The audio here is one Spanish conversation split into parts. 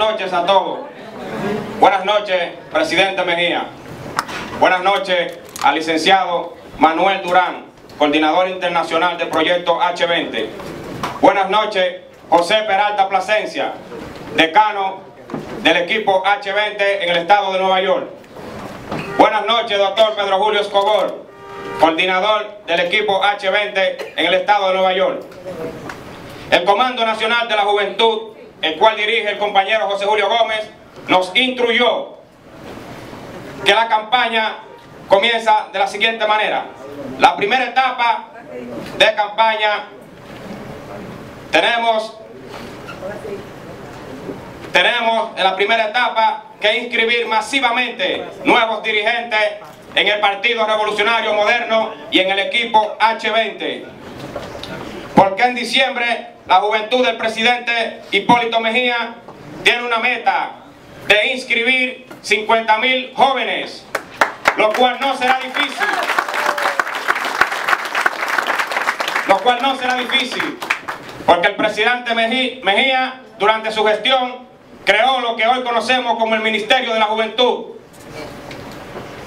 noches a todos. Buenas noches, presidente Mejía. Buenas noches al licenciado Manuel Durán, coordinador internacional del proyecto H20. Buenas noches, José Peralta Plasencia, decano del equipo H20 en el estado de Nueva York. Buenas noches, doctor Pedro Julio Escogor, coordinador del equipo H20 en el estado de Nueva York. El Comando Nacional de la Juventud, el cual dirige el compañero José Julio Gómez, nos instruyó que la campaña comienza de la siguiente manera. La primera etapa de campaña tenemos tenemos en la primera etapa que inscribir masivamente nuevos dirigentes en el Partido Revolucionario Moderno y en el equipo H20. Porque en diciembre la juventud del presidente Hipólito Mejía tiene una meta de inscribir 50 mil jóvenes, lo cual no será difícil. Lo cual no será difícil, porque el presidente Mejía, durante su gestión, creó lo que hoy conocemos como el Ministerio de la Juventud.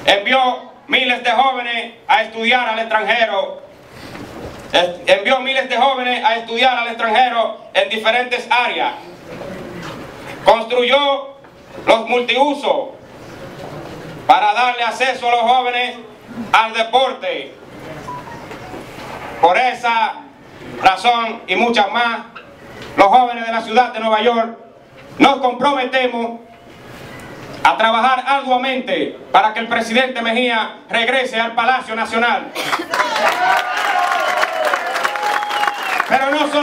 Envió miles de jóvenes a estudiar al extranjero. Envió miles de jóvenes a estudiar al extranjero en diferentes áreas. Construyó los multiusos para darle acceso a los jóvenes al deporte. Por esa razón y muchas más, los jóvenes de la ciudad de Nueva York nos comprometemos a trabajar arduamente para que el presidente Mejía regrese al Palacio Nacional.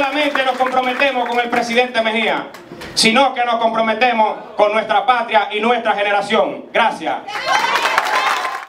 Solamente nos comprometemos con el presidente Mejía, sino que nos comprometemos con nuestra patria y nuestra generación. Gracias.